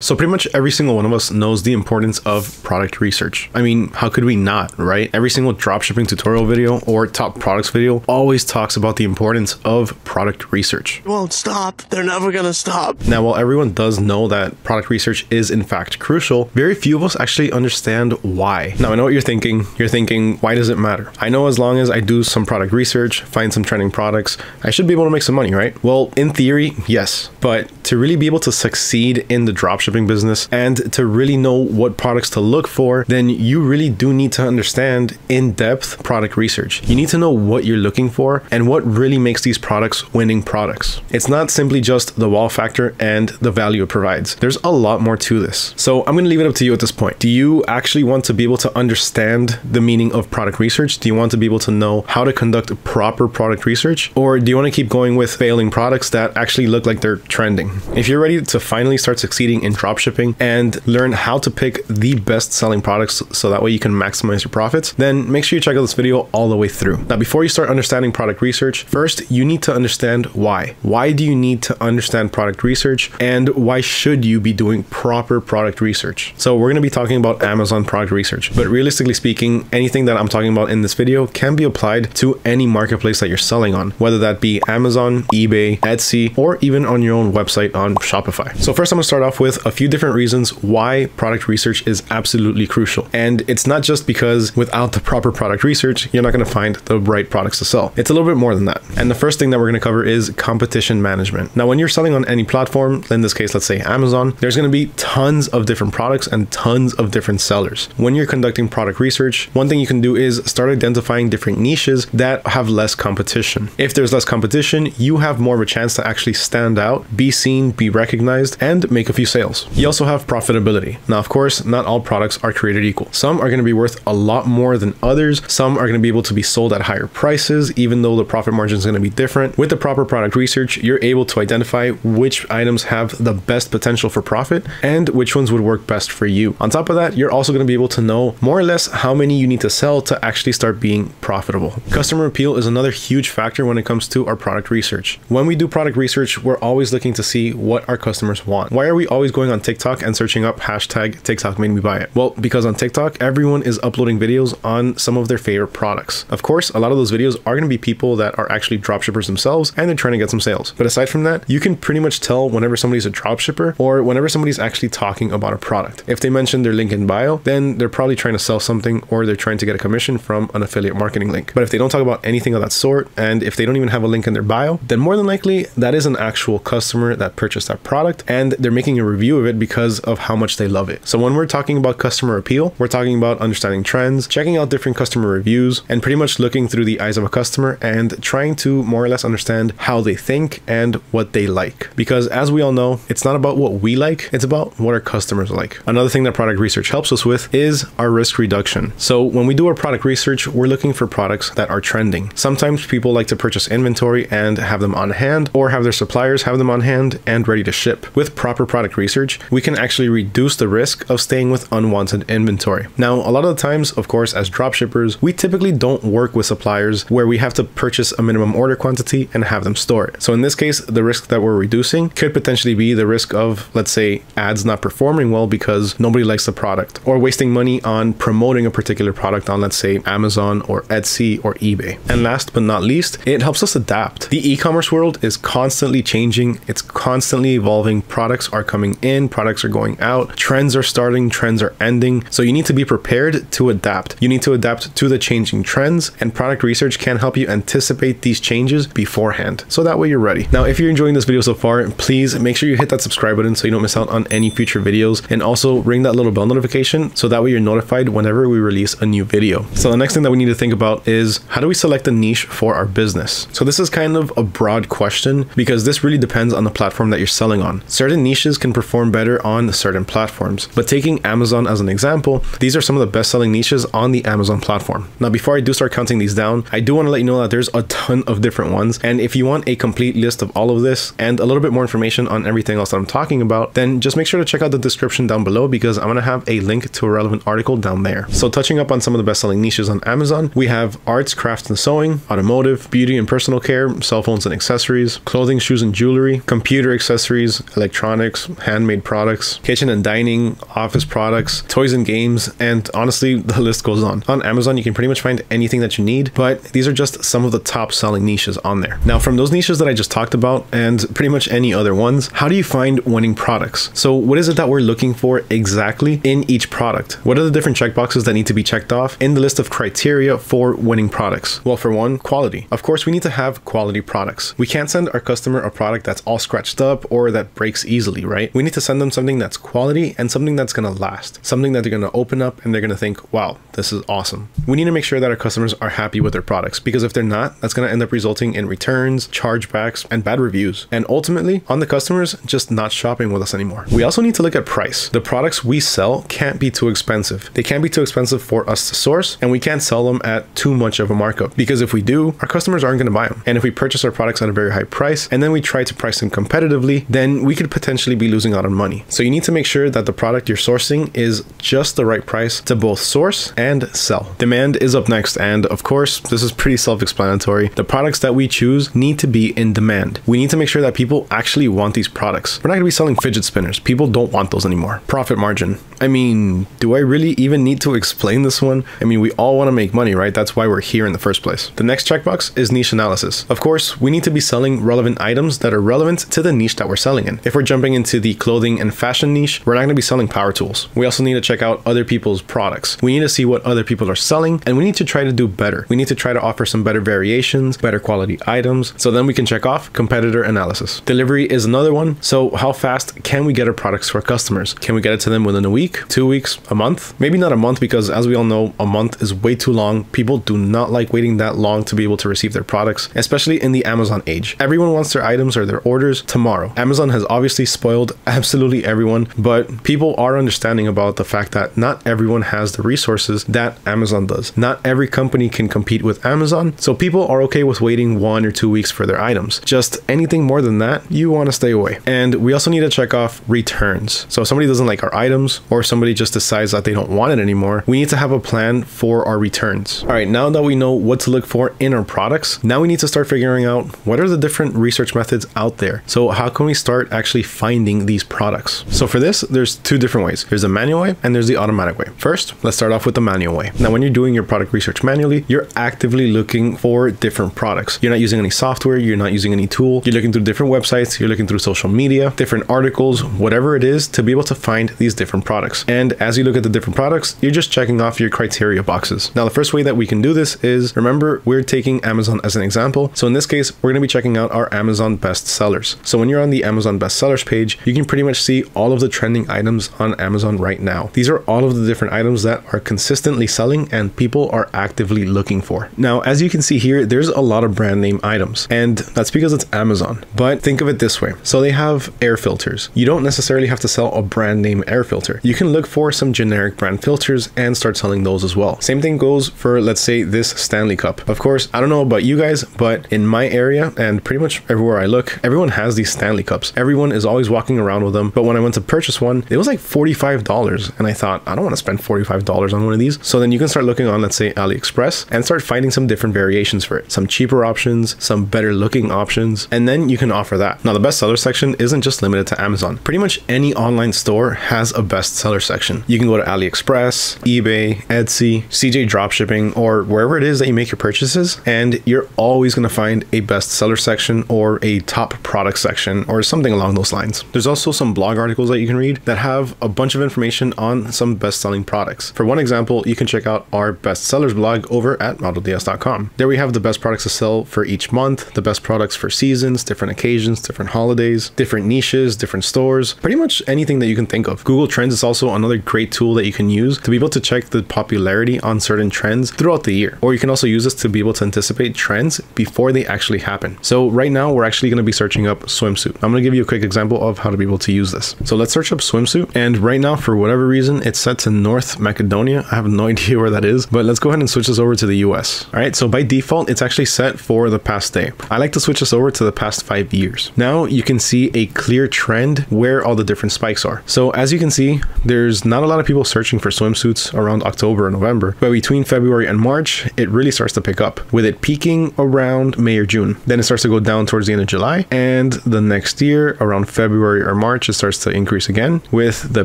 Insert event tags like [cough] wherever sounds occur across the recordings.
So pretty much every single one of us knows the importance of product research. I mean, how could we not, right? Every single dropshipping tutorial video or top products video always talks about the importance of product research. It won't stop. They're never gonna stop. Now, while everyone does know that product research is in fact crucial, very few of us actually understand why. Now, I know what you're thinking. You're thinking, why does it matter? I know as long as I do some product research, find some trending products, I should be able to make some money, right? Well, in theory, yes. But to really be able to succeed in the dropshipping business and to really know what products to look for, then you really do need to understand in depth product research. You need to know what you're looking for and what really makes these products winning products. It's not simply just the wow factor and the value it provides. There's a lot more to this. So I'm going to leave it up to you at this point. Do you actually want to be able to understand the meaning of product research? Do you want to be able to know how to conduct proper product research? Or do you want to keep going with failing products that actually look like they're trending? If you're ready to finally start succeeding in dropshipping and learn how to pick the best selling products so that way you can maximize your profits, then make sure you check out this video all the way through. Now, before you start understanding product research, first you need to understand why. Why do you need to understand product research and why should you be doing proper product research? So we're going to be talking about Amazon product research, but realistically speaking, anything that I'm talking about in this video can be applied to any marketplace that you're selling on, whether that be Amazon, eBay, Etsy, or even on your own website on Shopify. So first I'm to start off with a few different reasons why product research is absolutely crucial. And it's not just because without the proper product research, you're not going to find the right products to sell. It's a little bit more than that. And the first thing that we're going to cover is competition management. Now, when you're selling on any platform, in this case, let's say Amazon, there's going to be tons of different products and tons of different sellers. When you're conducting product research, one thing you can do is start identifying different niches that have less competition. If there's less competition, you have more of a chance to actually stand out, be seen, be recognized, and make a few sales sales. You also have profitability. Now, of course, not all products are created equal. Some are going to be worth a lot more than others. Some are going to be able to be sold at higher prices, even though the profit margin is going to be different. With the proper product research, you're able to identify which items have the best potential for profit and which ones would work best for you. On top of that, you're also going to be able to know more or less how many you need to sell to actually start being profitable. Customer appeal is another huge factor when it comes to our product research. When we do product research, we're always looking to see what our customers want. Why are we always going on TikTok and searching up hashtag TikTok made me buy it? Well, because on TikTok, everyone is uploading videos on some of their favorite products. Of course, a lot of those videos are going to be people that are actually dropshippers themselves and they're trying to get some sales. But aside from that, you can pretty much tell whenever somebody's a dropshipper or whenever somebody's actually talking about a product. If they mention their link in bio, then they're probably trying to sell something or they're trying to get a commission from an affiliate marketing link. But if they don't talk about anything of that sort and if they don't even have a link in their bio, then more than likely that is an actual customer that purchased that product and they're making a review of it because of how much they love it. So when we're talking about customer appeal, we're talking about understanding trends, checking out different customer reviews, and pretty much looking through the eyes of a customer and trying to more or less understand how they think and what they like. Because as we all know, it's not about what we like, it's about what our customers like. Another thing that product research helps us with is our risk reduction. So when we do our product research, we're looking for products that are trending. Sometimes people like to purchase inventory and have them on hand or have their suppliers have them on hand and ready to ship. With proper product research, we can actually reduce the risk of staying with unwanted inventory. Now, a lot of the times, of course, as dropshippers, we typically don't work with suppliers where we have to purchase a minimum order quantity and have them store it. So in this case, the risk that we're reducing could potentially be the risk of, let's say, ads not performing well because nobody likes the product or wasting money on promoting a particular product on, let's say, Amazon or Etsy or eBay. And last but not least, it helps us adapt. The e-commerce world is constantly changing. It's constantly evolving. Products are coming in, products are going out, trends are starting, trends are ending. So you need to be prepared to adapt. You need to adapt to the changing trends, and product research can help you anticipate these changes beforehand. So that way you're ready. Now, if you're enjoying this video so far, please make sure you hit that subscribe button so you don't miss out on any future videos, and also ring that little bell notification so that way you're notified whenever we release a new video. So the next thing that we need to think about is how do we select a niche for our business? So this is kind of a broad question because this really depends on the platform that you're selling on. Certain niches can perform better on certain platforms. But taking Amazon as an example, these are some of the best selling niches on the Amazon platform. Now, before I do start counting these down, I do want to let you know that there's a ton of different ones. And if you want a complete list of all of this and a little bit more information on everything else that I'm talking about, then just make sure to check out the description down below because I'm going to have a link to a relevant article down there. So touching up on some of the best selling niches on Amazon, we have arts, crafts and sewing, automotive, beauty and personal care, cell phones and accessories, clothing, shoes and jewelry, computer computer accessories, electronics, handmade products, kitchen and dining, office products, toys and games, and honestly, [laughs] the list goes on. On Amazon, you can pretty much find anything that you need, but these are just some of the top selling niches on there. Now, from those niches that I just talked about and pretty much any other ones, how do you find winning products? So, what is it that we're looking for exactly in each product? What are the different checkboxes that need to be checked off in the list of criteria for winning products? Well, for one, quality. Of course, we need to have quality products. We can't send our customer a product that's all scratched up or that breaks easily, right? We need to send them something that's quality and something that's going to last, something that they're going to open up and they're to think, wow, this is awesome. We need to make sure that our customers are happy with their products because if they're not, that's going to end up resulting in returns, chargebacks, and bad reviews. And ultimately, on the customers just not shopping with us anymore. We also need to look at price. The products we sell can't be too expensive. They can't be too expensive for us to source, and we can't sell them at too much of a markup because if we do, our customers aren't going to buy them. And if we purchase our products at a very high price and then we try to price them competitively, then we could potentially be losing out on money. So you need to make sure that the product you're sourcing is just the right price to both source and sell. Demand is up next, and of course, this is pretty self explanatory. The products that we choose need to be in demand. We need to make sure that people actually want these products. We're not going to be selling fidget spinners, people don't want those anymore. Profit margin. I mean, do I really even need to explain this one? I mean, we all want to make money, right? That's why we're here in the first place. The next checkbox is niche analysis. Of course, we need to be selling relevant items that are relevant to the niche that we're selling in. If we're jumping into the clothing and fashion niche, we're not going to be selling power tools. We also need to check out other people's products. We need to see what other people are selling and we need to try to do better. We need to try to offer some better variations, better quality items. So then we can check off competitor analysis. Delivery is another one. So how fast can we get our products to our customers? Can we get it to them within a week, two weeks, a month? Maybe not a month because as we all know, a month is way too long. People do not like waiting that long to be able to receive their products, especially in the Amazon age. Everyone wants their items or their orders tomorrow. Amazon has obviously spoiled [laughs] absolutely everyone, but people are understanding about the fact that not everyone has the resources that Amazon does. Not every company can compete with Amazon, so people are okay with waiting one or two weeks for their items. Just anything more than that, you want to stay away. And we also need to check off returns. So if somebody doesn't like our items or somebody just decides that they don't want it anymore, we need to have a plan for our returns. All right, now that we know what to look for in our products, now we need to start figuring out what are the different research methods out there. So how can we start actually finding these products? So for this, there's two different ways. There's a manual way and there's the automatic way. First, let's start off with the manual way. Now, when you're doing your product research manually, you're actively looking for different products. You're not using any software, you're not using any tool. You're looking through different websites, you're looking through social media, different articles, whatever it is to be able to find these different products. And as you look at the different products, you're just checking off your criteria boxes. Now, the first way that we can do this is remember, we're taking Amazon as an example. So in this case, we're going to be checking out our Amazon best sellers. So when you're on the Amazon best sellers page, you can pretty much see all of the trending items on Amazon right now. These are all of the different items that are consistently selling and people are actively looking for. Now, as you can see here, there's a lot of brand name items, and that's because it's Amazon. But think of it this way so they have air filters. You don't necessarily have to sell a brand name air filter. You can look for some generic brand filters and start selling those as well. Same thing goes for, let's say, this Stanley Cup. Of course, I don't know about you guys, but in my area and pretty much everywhere I look, everyone has these Stanley Cups. Everyone is always walking around with them. But when I went to purchase one, it was like $45. And I thought, I don't want to spend $45 on one of these. So then you can start looking on, let's say, AliExpress and start finding some different variations for it. Some cheaper options, some better looking options, and then you can offer that. Now, the bestseller section isn't just limited to Amazon. Pretty much any online store has a bestseller section. You can go to AliExpress, eBay, Etsy, CJ Dropshipping, or wherever it is that you make your purchases, and you're always going to find a bestseller section or a top product section or something along those lines. There's also some blog articles that you can read that have a bunch of information on some best selling products. For one example, you can check out our bestsellers blog over at AutoDS.com. There we have the best products to sell for each month, the best products for seasons, different occasions, different holidays, different niches, different stores, pretty much anything that you can think of. Google Trends is also another great tool that you can use to be able to check the popularity on certain trends throughout the year. Or you can also use this to be able to anticipate trends before they actually happen. So right now we're actually going to be searching up swimsuit. I'm going to give you a quick example of how to be able to use this. So let's search up swimsuit. And right now, for whatever reason, it's set to North Macedonia. I have no [laughs] idea where that is, but let's go ahead and switch this over to the US. All right. So by default, it's actually set for the past day. I like to switch this over to the past five years. Now you can see a clear trend where all the different spikes are. So as you can see, there's not a lot of people searching for swimsuits around October or November, but between February and March, it really starts to pick up with it peaking around May or June. Then it starts to go down towards the end of July and the the next year, around February or March, it starts to increase again, with the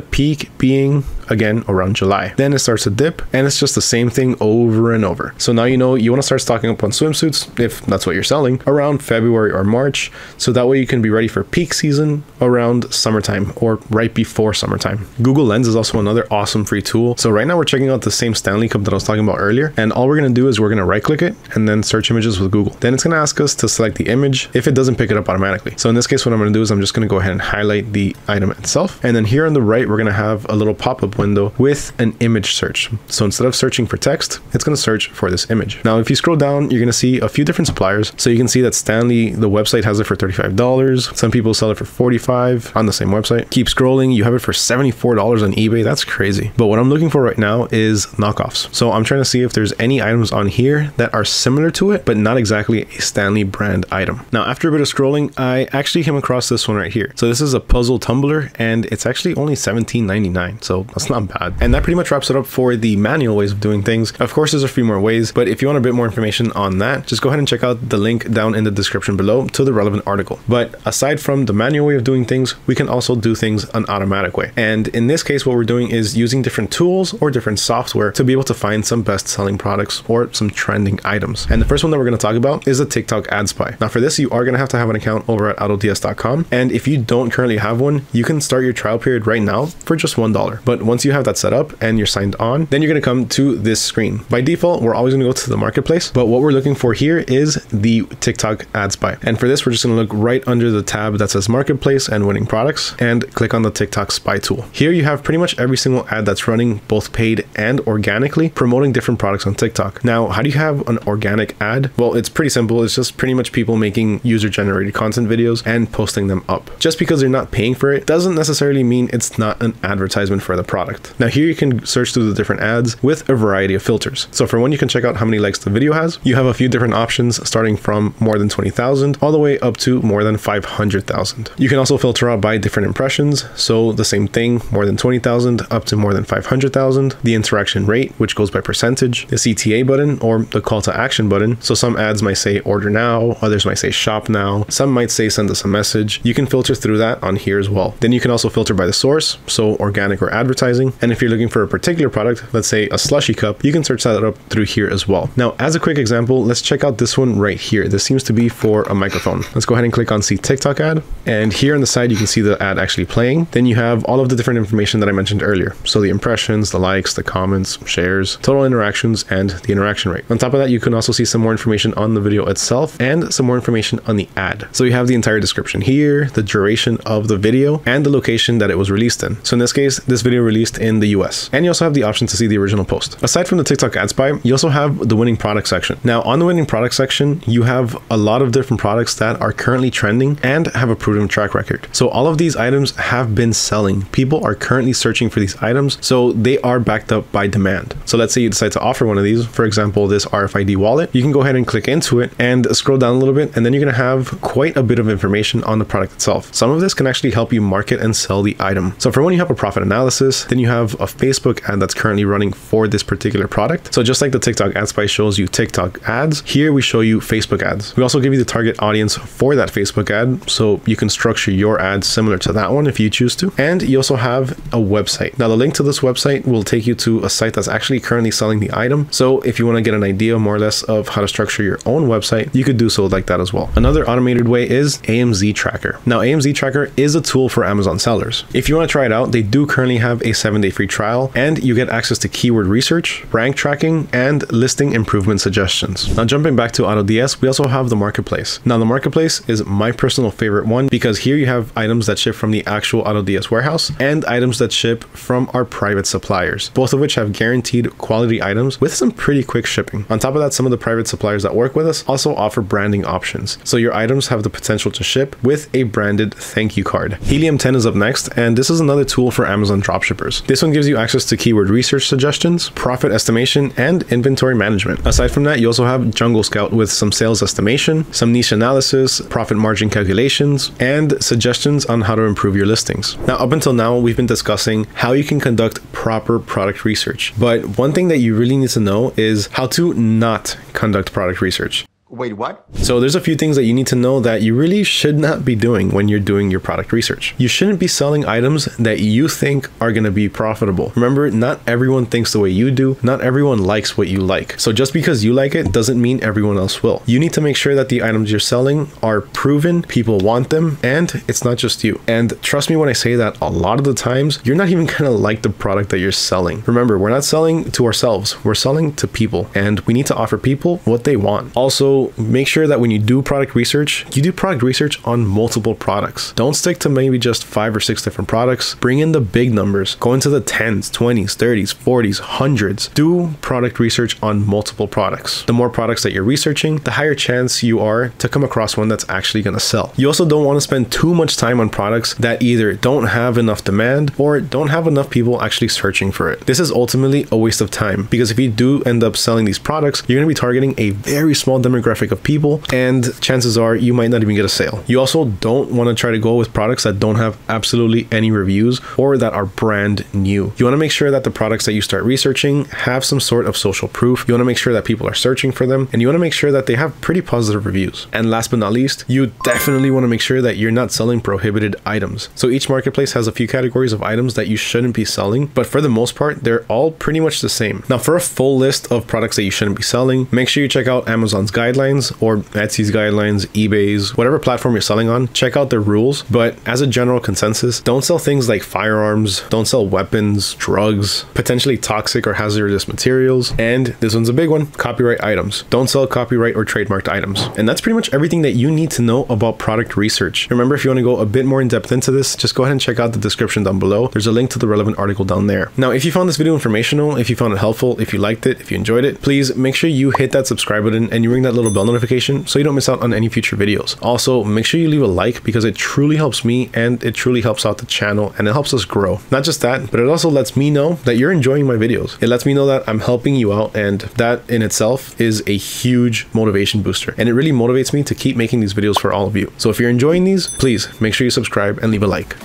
peak being again around July. Then it starts to dip, and it's just the same thing over and over. So now you know you want to start stocking up on swimsuits, if that's what you're selling, around February or March. So that way you can be ready for peak season around summertime or right before summertime. Google Lens is also another awesome free tool. So right now we're checking out the same Stanley Cup that I was talking about earlier. And all we're going to do is we're going to right click it and then search images with Google. Then it's going to ask us to select the image if it doesn't pick it up automatically. So in this case, what I'm going to do is I'm just going to go ahead and highlight the item itself. And then here on the right, we're going to have a little pop-up window with an image search. So instead of searching for text, it's going to search for this image. Now, if you scroll down, you're going to see a few different suppliers. So you can see that Stanley, the website has it for $35. Some people sell it for 45 on the same website. Keep scrolling, you have it for $74 on eBay. That's crazy. But what I'm looking for right now is knockoffs. So I'm trying to see if there's any items on here that are similar to it, but not exactly a Stanley brand item. Now, after a bit of scrolling, I actually came across this one right here. So this is a puzzle tumbler and it's actually only $17.99. So that's not bad. And that pretty much wraps it up for the manual ways of doing things. Of course, there's a few more ways, but if you want a bit more information on that, just go ahead and check out the link down in the description below to the relevant article. But aside from the manual way of doing things, we can also do things an automatic way. And in this case, what we're doing is using different tools or different software to be able to find some best selling products or some trending items. And the first one that we're going to talk about is the TikTok Ad Spy. Now, for this, you are going to have to have an account over at AutoDS.com. And if you don't currently have one, you can start your trial period right now for just $1. But once you have that set up and you're signed on, then you're going to come to this screen. By default, we're always going to go to the marketplace. But what we're looking for here is the TikTok Ad Spy. And for this, we're just going to look right under the tab that says marketplace and winning products and click on the TikTok Spy tool. Here you have pretty much every single ad that's running both paid and organically promoting different products on TikTok. Now, how do you have an organic ad? Well, it's pretty simple. It's just pretty much people making user generated content videos and posting them up. Just because they're not paying for it doesn't necessarily mean it's not an advertisement for the product. Now, here you can search through the different ads with a variety of filters. So for one, you can check out how many likes the video has. You have a few different options starting from more than 20,000 all the way up to more than 500,000. You can also filter out by different impressions. So the same thing, more than 20,000 up to more than 500,000. The interaction rate, which goes by percentage, the CTA button or the call to action button. So some ads might say order now, others might say shop now. Some might say send us a message. You can filter through that on here as well. Then you can also filter by the source, so organic or advertising. And if you're looking for a particular product, let's say a slushy cup, you can search that up through here as well. Now, as a quick example, let's check out this one right here. This seems to be for a microphone. Let's go ahead and click on see TikTok ad. And here on the side, you can see the ad actually playing. Then you have all of the different information that I mentioned earlier. So the impressions, the likes, the comments, shares, total interactions, and the interaction rate. On top of that, you can also see some more information on the video itself and some more information on the ad. So you have the entire description here, the duration of the video, and the location that it was released in. So in this case, this video released in the US. And you also have the option to see the original post. Aside from the TikTok ad spy, you also have the winning product section. Now, on the winning product section, you have a lot of different products that are currently trending and have a proven track record. So all of these items have been selling. People are currently searching for these items, so they are backed up by demand. So let's say you decide to offer one of these, for example, this RFID wallet, you can go ahead and click into it and scroll down a little bit, and then you're gonna have quite a bit of information on the product itself. Some of this can actually help you market and sell the item. So for when you have a profit analysis, then you have a Facebook ad that's currently running for this particular product. So just like the TikTok ad spy shows you TikTok ads, here we show you Facebook ads. We also give you the target audience for that Facebook ad, so you can structure your ads similar to that one if you choose to. And you also have a website. Now the link to this website will take you to a site that's actually currently selling the item. So if you want to get an idea more or less of how to structure your own website, you could do so like that as well. Another automated way is AMZ Tracker. Now AMZ Tracker is a tool for Amazon sellers. If you want to try it out, they do currently have a seven day free trial and you get access to keyword research, rank tracking, and listing improvement suggestions. Now jumping back to AutoDS, we also have the marketplace. Now the marketplace is my personal favorite one because here you have items that ship from the actual AutoDS warehouse and items that ship from our private suppliers, both of which have guaranteed quality items with some pretty quick shipping. On top of that, some of the private suppliers that work with us also offer branding options. So your items have the potential to ship with a branded thank you card. Helium 10 is up next, and this is another tool for Amazon dropshippers. This one gives you access to keyword research suggestions, profit estimation, and inventory management. Aside from that, you also have Jungle Scout with some sales estimation, some niche analysis, profit margin calculations, and suggestions on how to improve your listings. Now, up until now, we've been discussing how you can conduct proper product research. But one thing that you really need to know is how to not conduct product research. Wait, what? So there's a few things that you need to know that you really should not be doing when you're doing your product research. You shouldn't be selling items that you think are going to be profitable. Remember, not everyone thinks the way you do. Not everyone likes what you like. So just because you like it doesn't mean everyone else will. You need to make sure that the items you're selling are proven, people want them, and it's not just you. And trust me when I say that a lot of the times, you're not even [laughs] going to like the product that you're selling. Remember, we're not selling to ourselves. We're selling to people and we need to offer people what they want. Also, make sure that when you do product research, you do product research on multiple products. Don't stick to maybe just five or six different products. Bring in the big numbers. Go into the 10s, 20s, 30s, 40s, hundreds. Do product research on multiple products. The more products that you're researching, the higher chance you are to come across one that's actually going to sell. You also don't want to spend too much time on products that either don't have enough demand or don't have enough people actually searching for it. This is ultimately a waste of time because if you do end up selling these products, you're going to be targeting a very small demographic of people, and chances are you might not even get a sale. You also don't want to try to go with products that don't have absolutely any reviews or that are brand new. You want to make sure that the products that you start researching have some sort of social proof. You want to make sure that people are searching for them, and you want to make sure that they have pretty positive reviews. And last but not least, you definitely want to make sure that you're not selling prohibited items. So each marketplace has a few categories of items that you shouldn't be selling, but for the most part, they're all pretty much the same. Now, for a full list of products that you shouldn't be selling, make sure you check out Amazon's guidelines or Etsy's guidelines, eBay's, whatever platform you're selling on, check out their rules. But as a general consensus, don't sell things like firearms, don't sell weapons, drugs, potentially toxic or hazardous materials, and this one's a big one copyright items. Don't sell copyright or trademarked items. And that's pretty much everything that you need to know about product research. Remember, if you want to go a bit more in depth into this, just go ahead and check out the description down below. There's a link to the relevant article down there. Now, if you found this video informational, if you found it helpful, if you liked it, if you enjoyed it, please make sure you hit that subscribe button and you ring that little bell notification so you don't miss out on any future videos. Also, make sure you leave a like because it truly helps me and it truly helps out the channel and it helps us grow. Not just that, but it also lets me know that you're enjoying my videos. It lets me know that I'm helping you out and that in itself is a huge motivation booster. And it really motivates me to keep making these videos for all of you. So if you're enjoying these, please make sure you subscribe and leave a like.